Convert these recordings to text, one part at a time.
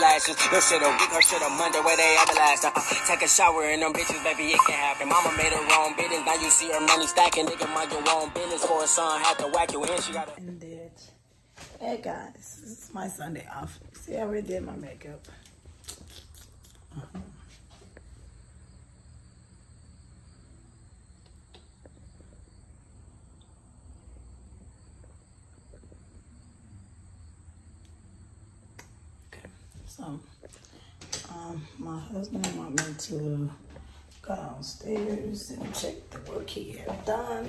lashes. Your shit a week, her shit a Monday, where they everlast. Uh, take a shower in them bitches, baby, it can happen. Mama made her own business, now you see her money stacking. Nigga, mind your own business for a son, had to whack you in. She got a. And did. Hey guys, this is my Sunday off. See, I already did my makeup. Uh-huh. Okay, so um, my husband want me to go downstairs and check the work he had done.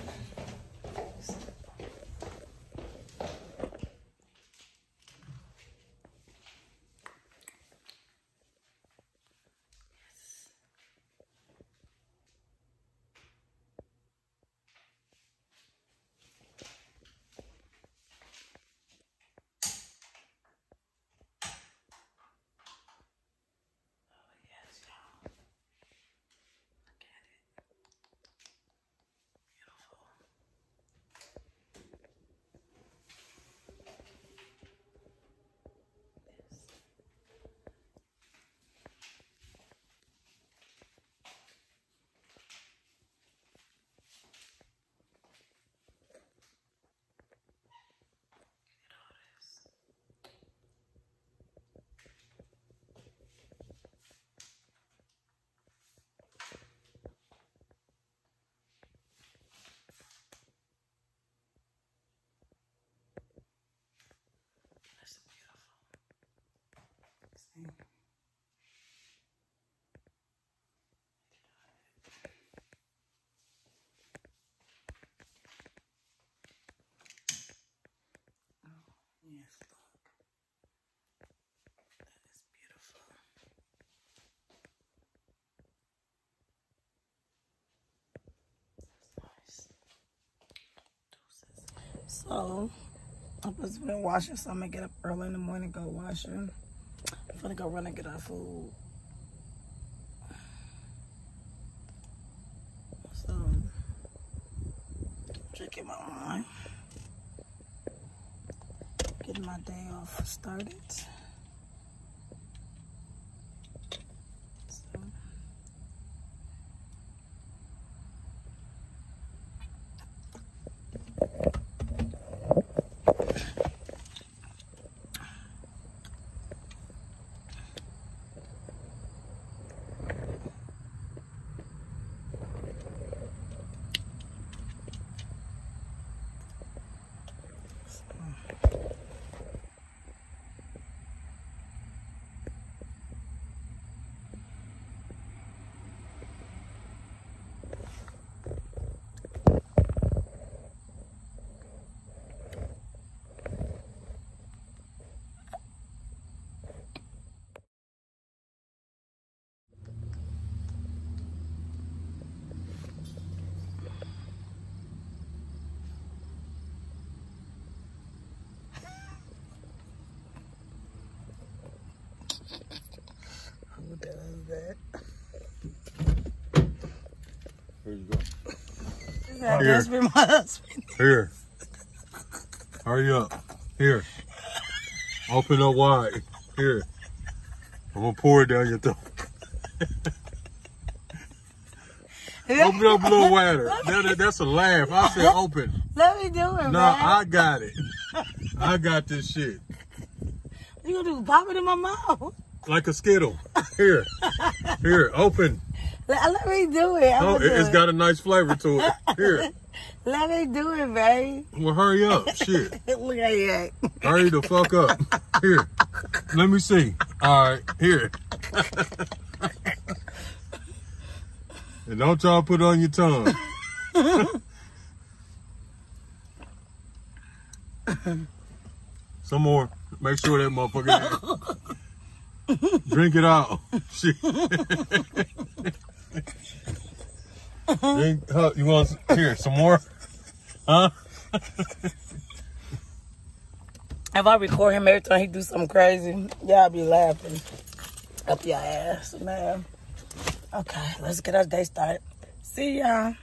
So, I'm supposed to be washing, so I'm gonna get up early in the morning go wash her. I'm gonna go run and get our food. So, drinking my wine. Getting my day off started. Who does that? Here you go. That Here. be my husband. Here. Hurry up. Here. Open up wide. Here. I'm gonna pour it down your throat. Open up a little wider. That, that- that's a laugh. I said open. Let me do it, No, man. I got it. I got this shit. you gonna do? Pop it in my mouth. Like a skittle. Here. Here. Open. Let, let me do it. I'm Oh, it, has got a nice flavor to it. Here. Let me do it, babe. Well, hurry up. Shit. Look at that. Hurry the fuck up. Here. Let me see. All right. Here. and don't try to put it on your tongue. Some more. Make sure that motherfucker. Drink it out. Drink. You want here some more? Huh? If I record him every time he do something crazy, y'all be laughing up your ass, man. Okay, let's get our day started. See y'all.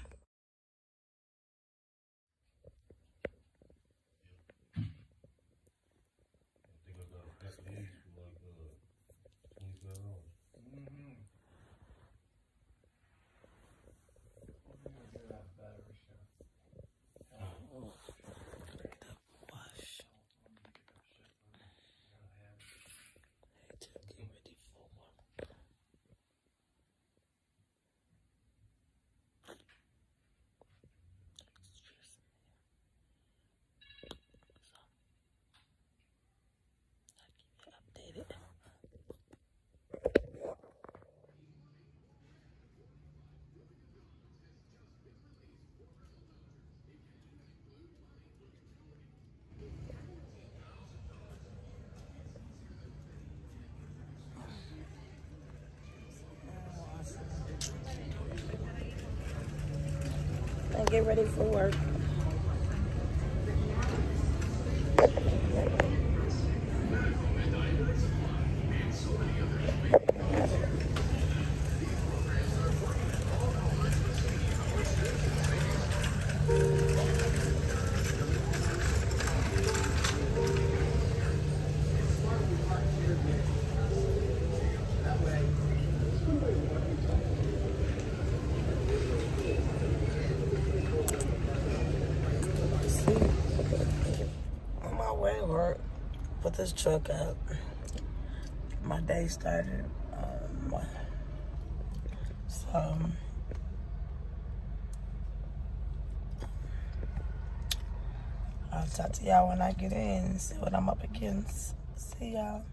and get ready for work. This truck up. My day started. Um, so, I'll talk to y'all when I get in and see what I'm up against. See y'all.